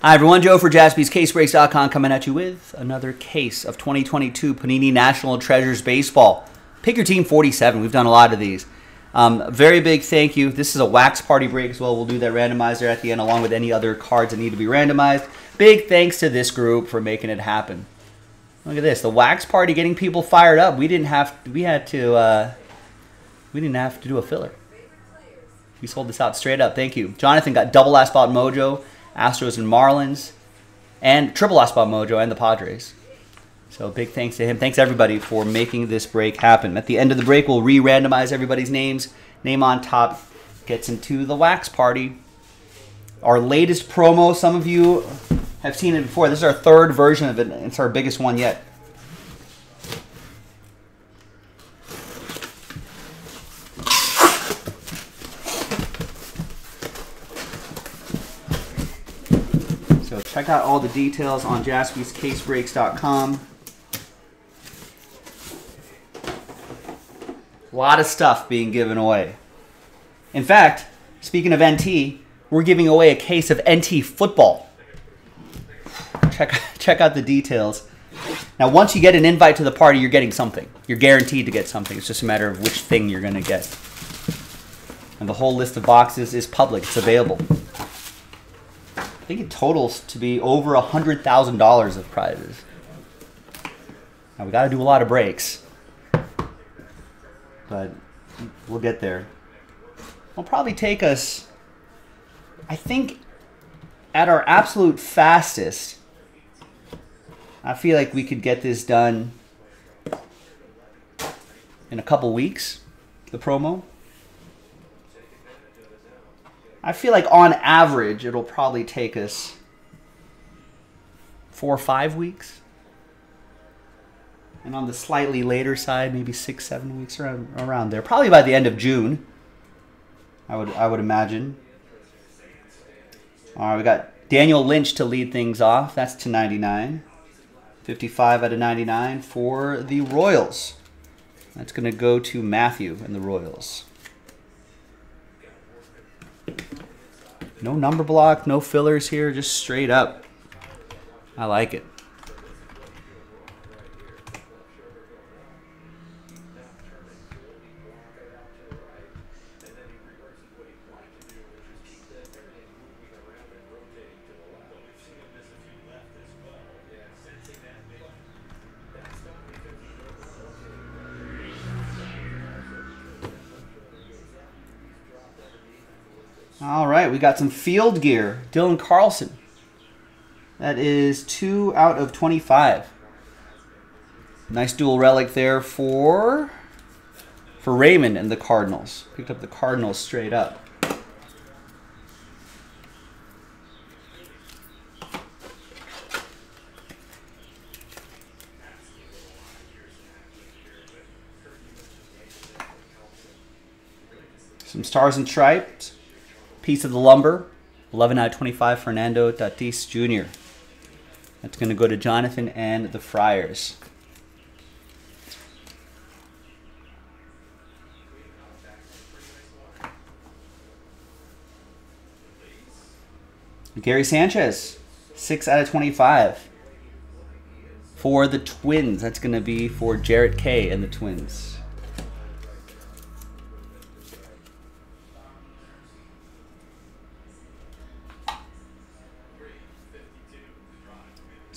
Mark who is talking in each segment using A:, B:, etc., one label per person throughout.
A: Hi, everyone. Joe for jaspyscasebreaks.com coming at you with another case of 2022 Panini National Treasures Baseball. Pick your team 47. We've done a lot of these. Um, very big thank you. This is a wax party break as well. We'll do that randomizer at the end along with any other cards that need to be randomized. Big thanks to this group for making it happen. Look at this. The wax party getting people fired up. We didn't have we had to uh, we didn't have to do a filler. We sold this out straight up. Thank you. Jonathan got double last spot mojo. Astros and Marlins, and triple last spot mojo and the Padres. So big thanks to him. Thanks everybody for making this break happen. At the end of the break, we'll re-randomize everybody's names. Name on top gets into the wax party. Our latest promo, some of you have seen it before. This is our third version of it. It's our biggest one yet. So check out all the details on jaspyscasebreaks.com. A lot of stuff being given away. In fact, speaking of NT, we're giving away a case of NT football. Check, check out the details. Now, once you get an invite to the party, you're getting something. You're guaranteed to get something. It's just a matter of which thing you're going to get. And the whole list of boxes is public, it's available. I think it totals to be over a $100,000 of prizes. Now, we got to do a lot of breaks. But we'll get there. It'll probably take us, I think, at our absolute fastest, I feel like we could get this done in a couple weeks, the promo. I feel like on average it'll probably take us four or five weeks. And on the slightly later side, maybe six, seven weeks around around there. Probably by the end of June. I would I would imagine. All right, we got Daniel Lynch to lead things off. That's to 99. 55 out of 99 for the Royals. That's going to go to Matthew and the Royals. No number block, no fillers here, just straight up. I like it. We got some field gear. Dylan Carlson. That is two out of 25. Nice dual relic there for for Raymond and the Cardinals. Picked up the Cardinals straight up. Some stars and stripes. Piece of the lumber. 11 out of 25, Fernando Tatis Jr. That's going to go to Jonathan and the Friars. Gary Sanchez, 6 out of 25. For the Twins, that's going to be for Jarrett K and the Twins.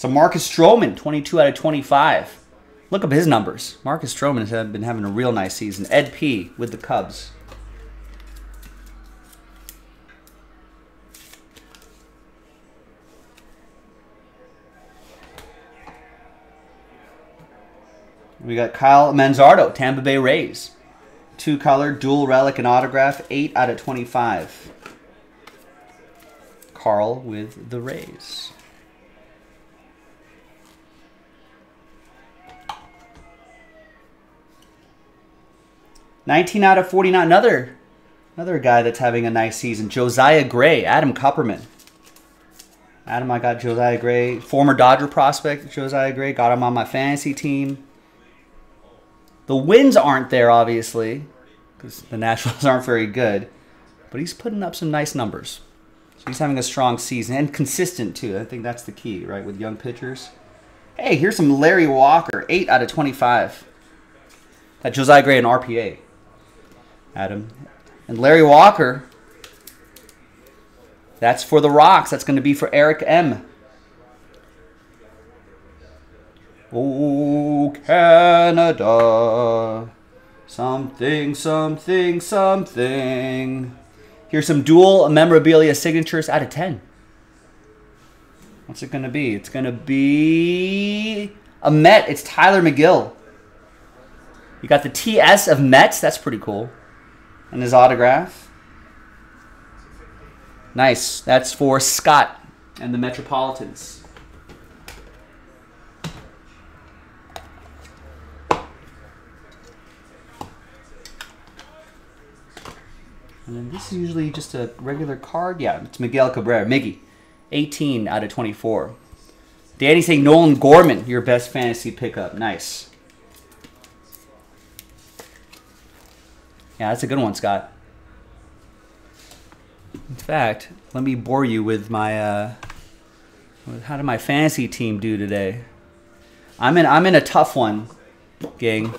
A: So Marcus Stroman, 22 out of 25. Look up his numbers. Marcus Stroman has been having a real nice season. Ed P with the Cubs. We got Kyle Manzardo, Tampa Bay Rays. Two color, dual relic and autograph, 8 out of 25. Carl with the Rays. 19 out of 49. Another, another guy that's having a nice season. Josiah Gray, Adam Kupperman. Adam, I got Josiah Gray, former Dodger prospect Josiah Gray. Got him on my fantasy team. The wins aren't there, obviously, because the Nationals aren't very good. But he's putting up some nice numbers. So he's having a strong season and consistent too. I think that's the key, right, with young pitchers. Hey, here's some Larry Walker, 8 out of 25. That Josiah Gray and RPA. Adam. And Larry Walker, that's for the Rocks. That's going to be for Eric M. Oh, Canada. Something, something, something. Here's some dual memorabilia signatures out of 10. What's it going to be? It's going to be a Met. It's Tylor Megill. You got the TS of Mets. That's pretty cool. And his autograph. Nice. That's for Scott and the Metropolitans. And then this is usually just a regular card. Yeah, it's Miguel Cabrera. Miggy. 18 out of 24. Danny saying Nolan Gorman, your best fantasy pickup. Nice. Yeah, that's a good one, Scott. In fact, let me bore you with my uh, how did my fantasy team do today? I'm in I'm in a tough one, gang.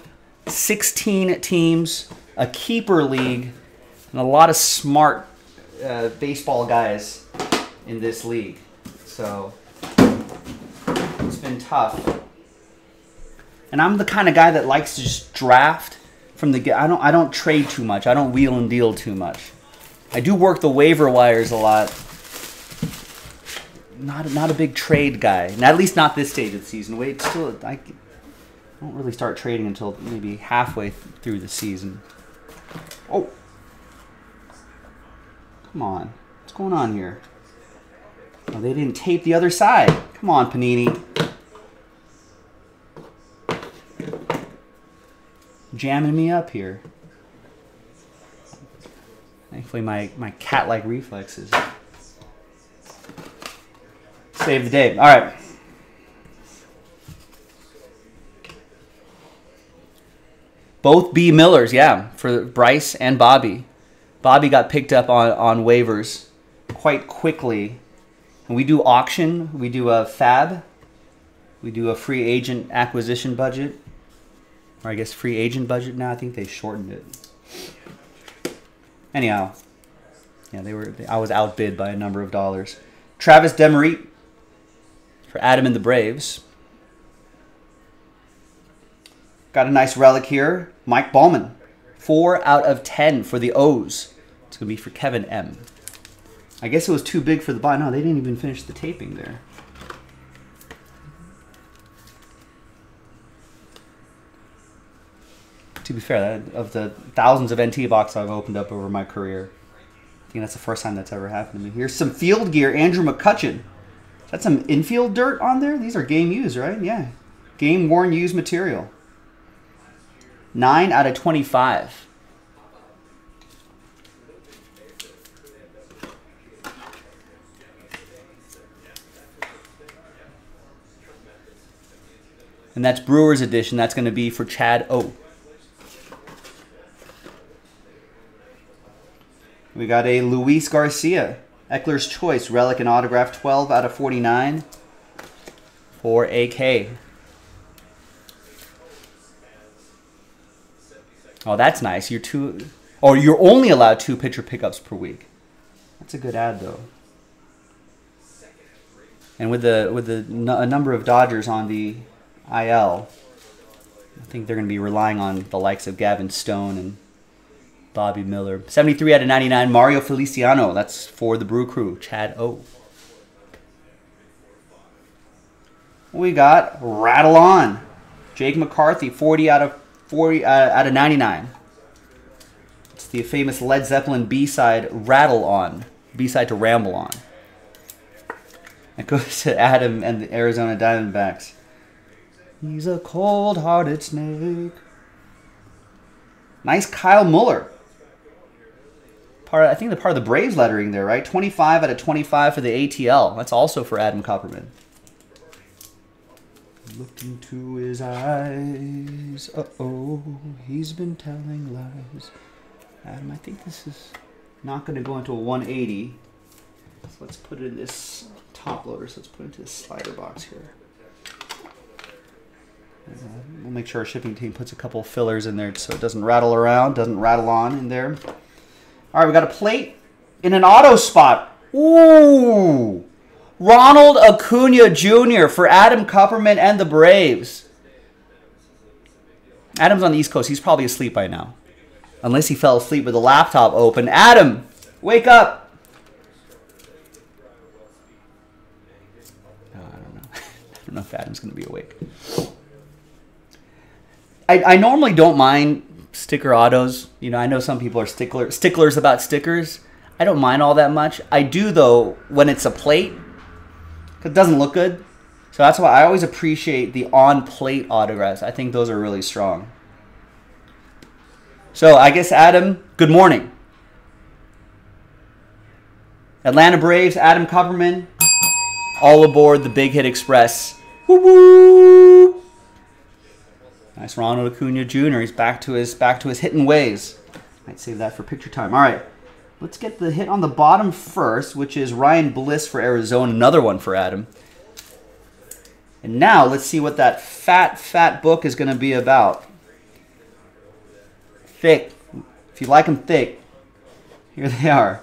A: 16 teams, a keeper league, and a lot of smart uh, baseball guys in this league. So it's been tough. And I'm the kind of guy that likes to just draft from the get. I don't I don't trade too much. I don't wheel and deal too much. I do work the waiver wires a lot. Not not a big trade guy. And at least not this stage of the season. Wait, still I don't really start trading until maybe halfway through the season. Oh. Come on. What's going on here? Oh, they didn't tape the other side. Come on, Panini. Jamming me up here. Thankfully, my, my cat-like reflexes save the day. All right. Both B. Millers, yeah, for Bryce and Bobby. Bobby got picked up on, on waivers quite quickly. And we do auction, we do a FAAB, we do a free agent acquisition budget, or I guess free agent budget now. I think they shortened it. Anyhow, yeah, they were. I was outbid by a number of dollars. Travis Demeritte for Adam and the Braves. Got a nice relic here. Mike Baumann. Four out of ten for the O's. It's going to be for Kevin M. I guess it was too big for the buy. No, they didn't even finish the taping there. To be fair, of the thousands of NT boxes I've opened up over my career, I think that's the first time that's ever happened to me. Here's some field gear. Andrew McCutchen. That's some infield dirt on there? These are game used, right? Yeah. Game worn used material. 9 out of 25. And that's Brewers edition. That's going to be for Chad O. We got a Luis Garcia. Eckler's Choice. Relic and Autograph 12 out of 49 for AK. Oh, that's nice. You're two, or you're only allowed two pitcher pickups per week. That's a good ad, though. And with the with the a number of Dodgers on the IL, I think they're going to be relying on the likes of Gavin Stone and Bobby Miller. 73 out of 99, Mario Feliciano. That's for the Brew Crew. Chad O. We got Rattle On. Jake McCarthy, 40 out of 40 uh, out of 99. It's the famous Led Zeppelin B-side Rattle On. B-side to Ramble On. It goes to Adam and the Arizona Diamondbacks. He's a cold-hearted snake. Nice Kyle Muller. Part, I think the part of the Braves lettering there, right? 25 out of 25 for the ATL. That's also for Adam Kupperman. Look into his eyes. Uh oh, he's been telling lies. Adam, I think this is not going to go into a 180. So let's put it in this top loader. So let's put it into this slider box here. Uh, we'll make sure our shipping team puts a couple fillers in there so it doesn't rattle around, doesn't rattle on in there. All right, we got a plate in an auto spot. Ooh! Ronald Acuna Jr. for Adam Kupperman and the Braves. Adam's on the East Coast. He's probably asleep by now. Unless he fell asleep with the laptop open. Adam, wake up. Oh, I don't know. I don't know if Adam's going to be awake. I, I normally don't mind sticker autos. You know, I know some people are stickler, sticklers about stickers. I don't mind all that much. I do, though, when it's a plate. It doesn't look good. So that's why I always appreciate the on-plate autographs. I think those are really strong. So I guess Adam, good morning. Atlanta Braves, Adam Kupperman, all aboard the Big Hit Express. Woo woo! Nice Ronald Acuna Jr. He's back to his back to his hitting ways. Might save that for picture time. All right, let's get the hit on the bottom first, which is Ryan Bliss for Arizona. Another one for Adam. And now let's see what that fat, fat book is going to be about. Thick. If you like them thick, here they are.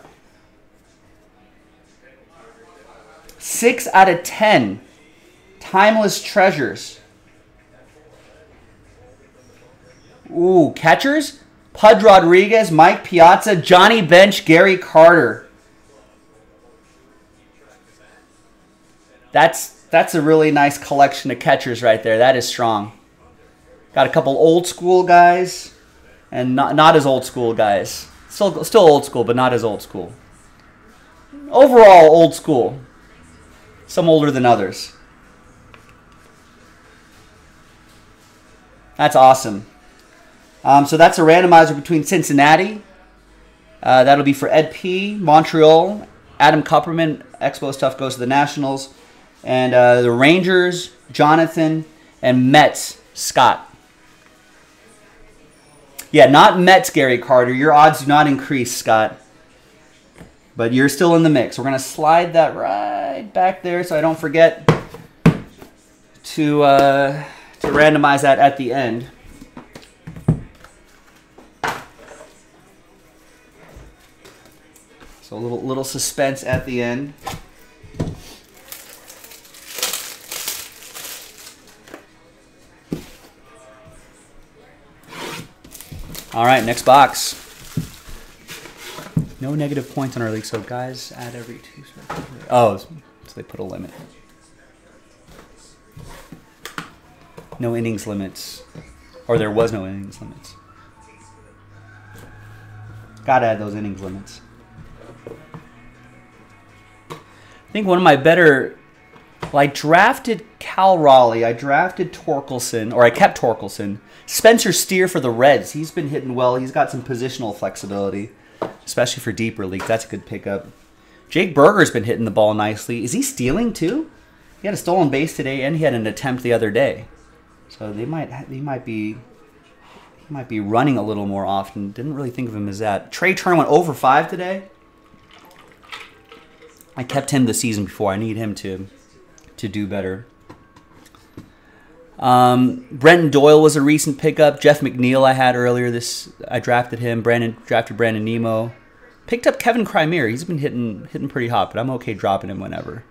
A: Six out of ten. Timeless treasures. Ooh, catchers? Pudge Rodriguez, Mike Piazza, Johnny Bench, Gary Carter. That's that's a really nice collection of catchers right there. That is strong. Got a couple old school guys and not, not as old school guys. Still, still old school, but not as old school. Overall, old school. Some older than others. That's awesome. Um, so that's a randomizer between Cincinnati. Uh, that'll be for Ed P. Montreal. Adam Kupperman. Expo stuff goes to the Nationals. And uh, the Rangers, Jonathan, and Mets, Scott. Yeah, not Mets, Gary Carter. Your odds do not increase, Scott. But you're still in the mix. We're going to slide that right back there so I don't forget to, uh, to randomize that at the end. So a little, little suspense at the end. All right, next box. No negative points on our league, so guys add every two. Oh, so they put a limit. No innings limits, or there was no innings limits. Gotta add those innings limits. I think one of my better. Well, I drafted Cal Raleigh. I drafted Torkelson, or I kept Torkelson. Spencer Steer for the Reds. He's been hitting well. He's got some positional flexibility, especially for deeper leagues. That's a good pickup. Jake Burger's been hitting the ball nicely. Is he stealing too? He had a stolen base today, and he had an attempt the other day. So they might he might be he might be running a little more often. Didn't really think of him as that. Trea Turner went over five today. I kept him the season before. I need him to to do better. Um, Brenton Doyle was a recent pickup. Jeff McNeil I had earlier. This I drafted him. Brandon drafted Brandon Nimmo. Picked up Kevin Kiermaier. He's been hitting hitting pretty hot, but I'm okay dropping him whenever.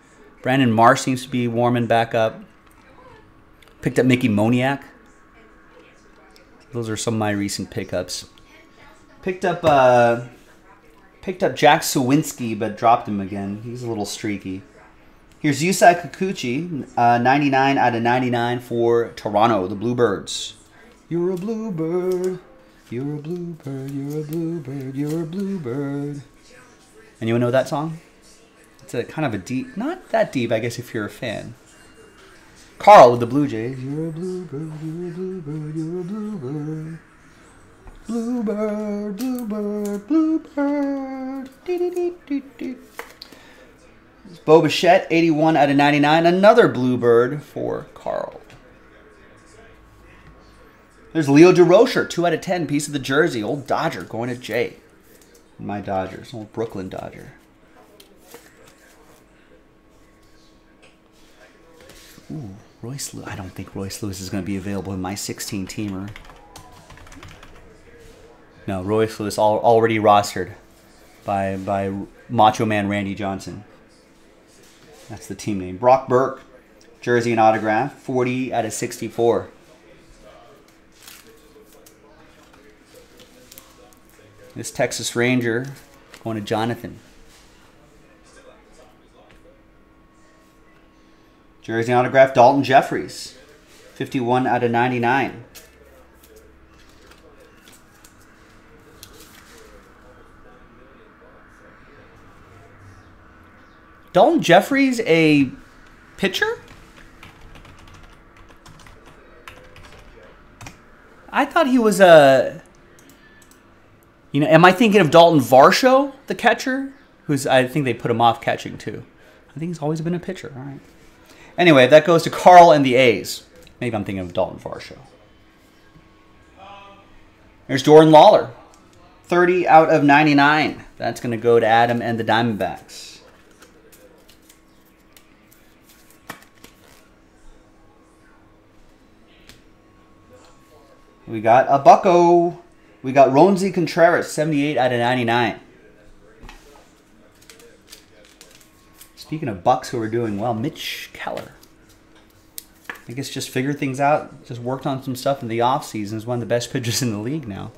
A: Brandon Marsh seems to be warming back up. Picked up Mickey Moniak. Those are some of my recent pickups. Picked up uh, picked up Jack Suwinski, but dropped him again. He's a little streaky. Here's Yusei Kikuchi, uh, 99 out of 99 for Toronto, the Bluebirds. You're a bluebird. You're a bluebird. You're a bluebird. You're a bluebird. Anyone know that song? It's a kind of a deep, not that deep, I guess, if you're a fan. Carl with the Blue Jays. You're a bluebird. You're a bluebird. You're a bluebird. Bluebird, bluebird, bluebird. It's Bo Bichette, 81 out of 99. Another bluebird for Carl. There's Leo Durocher, 2 out of 10. Piece of the jersey. Old Dodger going to Jay. My Dodgers. Old Brooklyn Dodger. Ooh, Royce Lewis. I don't think Royce Lewis is going to be available in my 16-teamer. No, Royce Lewis all, already rostered by by Macho Man Randy Johnson. That's the team name. Brock Burke, jersey and autograph, 40 out of 64. This Texas Ranger going to Jonathan. Jersey autograph, Daulton Jefferies, 51 out of 99. Daulton Jefferies a pitcher? I thought he was a. You know, am I thinking of Daulton Varsho, the catcher? Who's I think they put him off catching too. I think he's always been a pitcher. All right. Anyway, that goes to Carl and the A's. Maybe I'm thinking of Daulton Varsho. There's Jordan Lawlar, 30 out of 99. That's going to go to Adam and the Diamondbacks. We got a Bucko. We got Roansy Contreras, 78 out of 99. Speaking of Bucks who are doing well, Mitch Keller. I guess just figured things out, just worked on some stuff in the offseason. Is one of the best pitchers in the league now.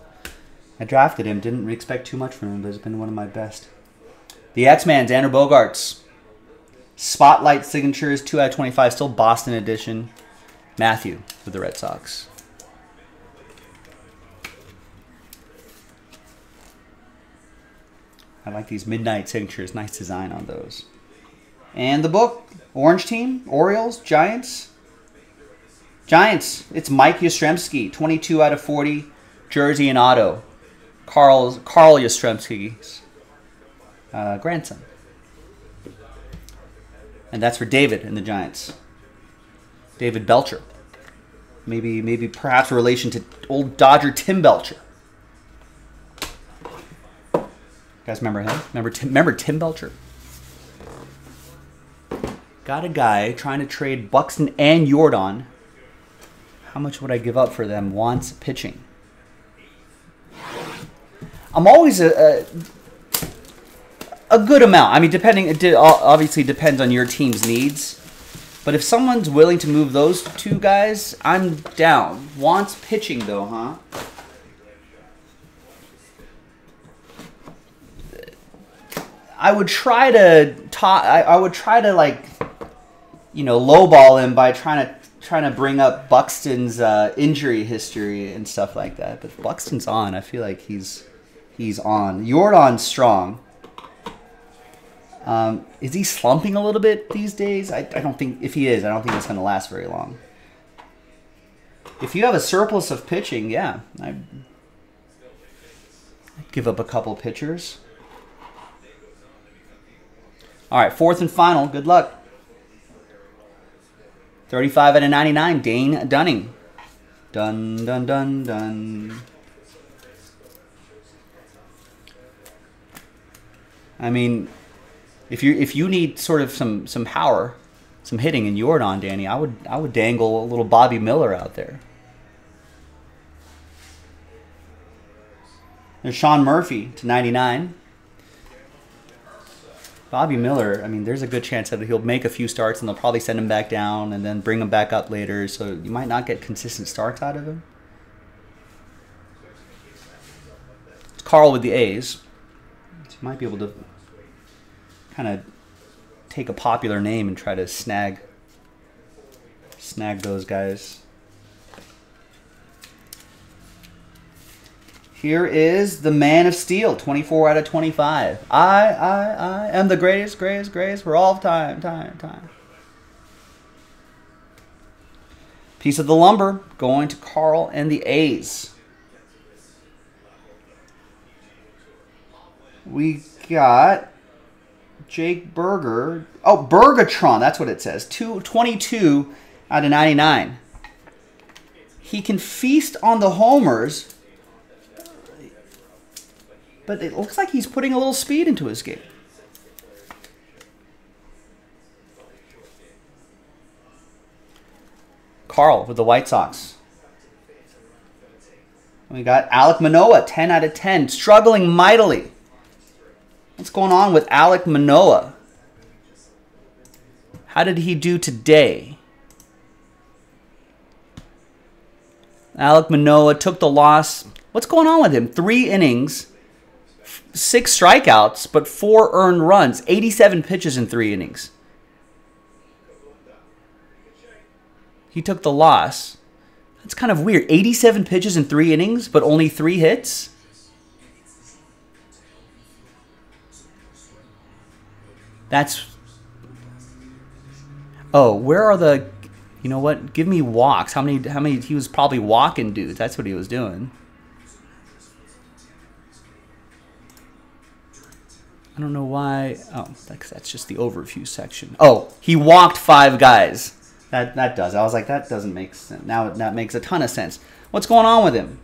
A: I drafted him, didn't expect too much from him, but he's been one of my best. The X-Man's, Andrew Bogaerts. Spotlight signatures, 2 out of 25, still Boston edition. Matthew with the Red Sox. I like these midnight signatures. Nice design on those. And the book, Orange Team, Orioles, Giants. Giants, it's Mike Yastrzemski, 22 out of 40, jersey and auto. Carl, Carl Yastrzemski's uh, grandson. And that's for David and the Giants. David Belcher. Maybe, maybe perhaps a relation to old Dodger Tim Belcher. Guys remember him? Remember Tim, remember Tim Belcher? Got a guy trying to trade Buxton and Yordan. How much would I give up for them? Wants pitching. I'm always a, a, a good amount. I mean, depending, it obviously depends on your team's needs. But if someone's willing to move those two guys, I'm down. Wants pitching though, huh? I would try to talk. I, I would try to like, you know, lowball him by trying to trying to bring up Buxton's uh, injury history and stuff like that. But Buxton's on. I feel like he's he's on. Yordan's strong. Um, is he slumping a little bit these days? I, I don't think if he is, I don't think it's going to last very long. If you have a surplus of pitching, yeah, I I'd give up a couple pitchers. All right, fourth and final. Good luck. 35 out of 99, Dane Dunning. Dun, dun, dun, dun. I mean, if you if you need sort of some some power, some hitting in your Yordan, Danny, I would I would dangle a little Bobby Miller out there. There's Sean Murphy to 99. Bobby Miller, I mean, there's a good chance that he'll make a few starts and they'll probably send him back down and then bring him back up later. So you might not get consistent starts out of him. It's Carl with the A's. So might be able to kind of take a popular name and try to snag snag those guys. Here is the Man of Steel, 24 out of 25. I, I, I am the greatest, greatest, greatest for all time, time, time. Piece of the lumber going to Carl and the A's. We got Jake Burger. Oh, Bergatron. That's what it says. Two, 22 out of 99. He can feast on the homers but it looks like he's putting a little speed into his game. Carl with the White Sox. We got Alek Manoah, 10 out of 10, struggling mightily. What's going on with Alek Manoah? How did he do today? Alek Manoah took the loss. What's going on with him? Three innings, six strikeouts, but four earned runs, 87 pitches in three innings. He took the loss. That's kind of weird. 87 pitches in three innings, but only three hits? That's. Oh, where are the. You know what? Give me walks. How many? How many? He was probably walking dudes. That's what he was doing. I don't know why. Oh, that's, just the overview section. Oh, he walked five guys. That that does. I was like, that doesn't make sense. Now that makes a ton of sense. What's going on with him?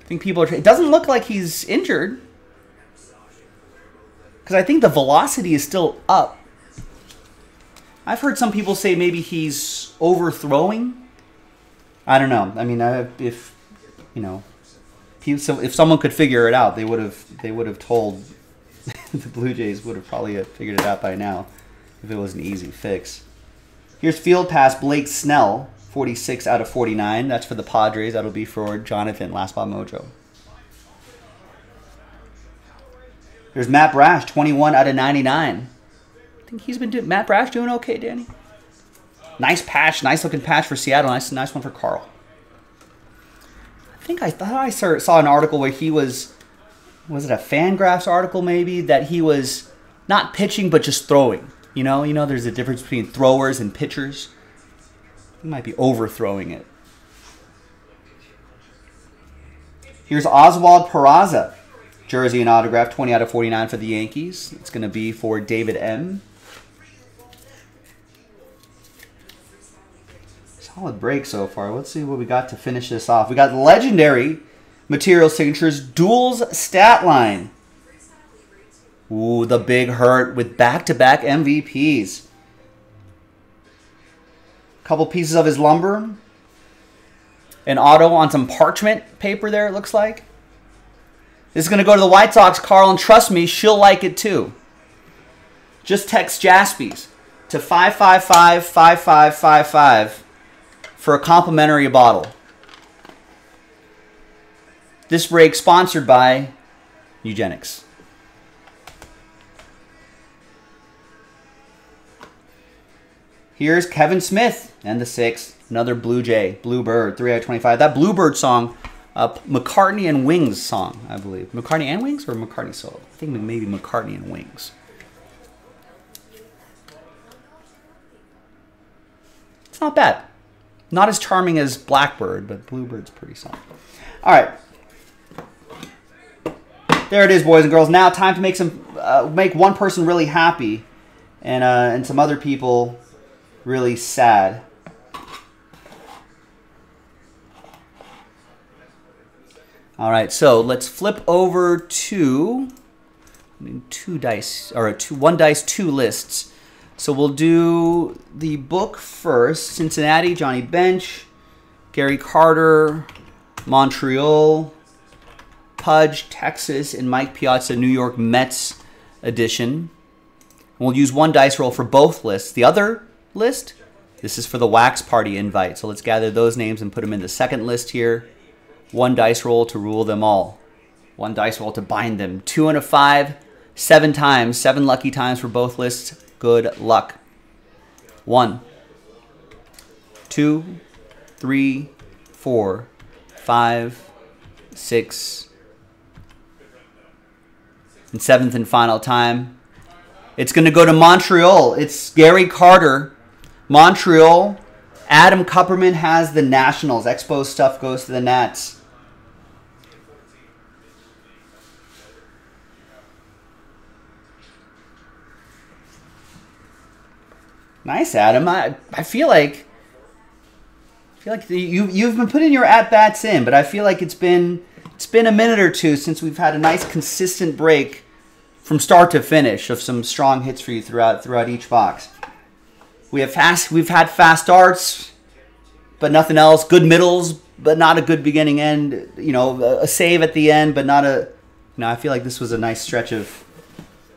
A: I think people are. It doesn't look like he's injured. Because I think the velocity is still up. I've heard some people say maybe he's overthrowing. I don't know. I mean, I, if you know, if someone could figure it out, they would have. They would have told the Blue Jays would have probably figured it out by now if it was an easy fix. Here's field pass Blake Snell, 46 out of 49. That's for the Padres. That'll be for Jonathan, Last Spot Mojo. There's Matt Brash, 21 out of 99. I think he's been doing Matt Brash doing okay, Danny. Nice patch, nice looking patch for Seattle. Nice, nice one for Carl. I think I thought I saw an article where he was was it a Fangraphs article maybe that he was not pitching but just throwing. You know, you know, there's a difference between throwers and pitchers. He might be overthrowing it. Here's Oswald Peraza, jersey and autograph, 20 out of 49 for the Yankees. It's going to be for David M. Solid break so far. Let's see what we got to finish this off. We got legendary Material signatures, duels stat line. Ooh, the big hurt with back-to-back MVPs. Couple pieces of his lumber. An auto on some parchment paper there, it looks like. This is going to go to the White Sox, Carl, and trust me, she'll like it too. Just text Jaspys to 555-5555 for a complimentary bottle. This break sponsored by Eugenics. Here's Kevin Smith and the six. Another Blue Jay, Bluebird, 3 out of 25. That Bluebird song, uh, McCartney and Wings song, I believe. McCartney and Wings or McCartney solo? I think maybe McCartney and Wings. It's not bad. Not as charming as Blackbird, but Bluebird's pretty solid. All right. There it is, boys and girls. Now time to make some, uh, make one person really happy, and uh, and some other people really sad. All right, so let's flip over to I mean, two dice or two one dice two lists. So we'll do the book first. Cincinnati, Johnny Bench, Gary Carter, Montreal, Pudge, Texas, and Mike Piazza, New York Mets edition. We'll use one dice roll for both lists. The other list, this is for the Wax Party invite. So let's gather those names and put them in the second list here. One dice roll to rule them all. One dice roll to bind them. Two and a five, seven times, seven lucky times for both lists. Good luck. One, two, three, four, five, six, and seventh and final time. It's going to go to Montreal. It's Gary Carter. Montreal. Adam Kupperman has the Nationals. Expo stuff goes to the Nats. Nice, Adam. I, I feel like I feel like you you've been putting your at bats in, but I feel like it's been it's been a minute or two since we've had a nice consistent break from start to finish of some strong hits for you throughout throughout each box. We have fast. We've had fast starts, but nothing else. Good middles, but not a good beginning end. You know, a save at the end, but not a. You know, I feel like this was a nice stretch of,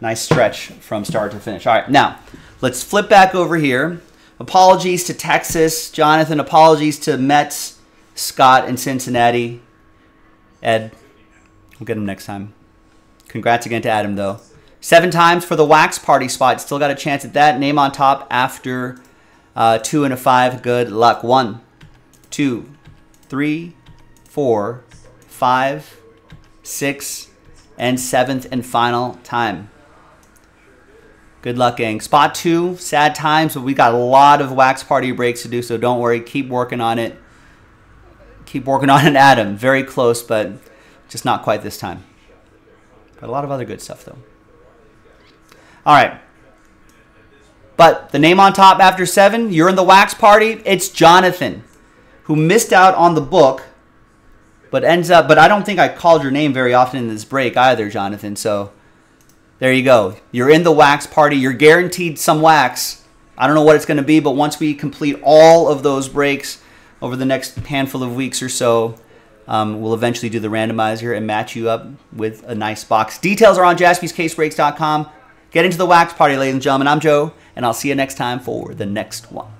A: nice stretch from start to finish. All right, now let's flip back over here. Apologies to Texas, Jonathan. Apologies to Mets, Scott, and Cincinnati. Ed, we'll get him next time. Congrats again to Adam, though. Seven times for the wax party spot. Still got a chance at that. Name on top after uh, two and a five. Good luck. One, two, three, four, five, six, and seventh and final time. Good luck, gang. Spot two, sad times, but we got a lot of wax party breaks to do, so don't worry. Keep working on it. Keep working on it, Adam. Very close, but just not quite this time. But a lot of other good stuff, though. All right. But the name on top after seven, you're in the wax party. It's Jonathan, who missed out on the book, but ends up. But I don't think I called your name very often in this break either, Jonathan. So there you go. You're in the wax party. You're guaranteed some wax. I don't know what it's going to be, but once we complete all of those breaks over the next handful of weeks or so, um, we'll eventually do the randomizer and match you up with a nice box. Details are on jaspyscasebreaks.com. Get into the wax party, ladies and gentlemen. I'm Joe, and I'll see you next time for the next one.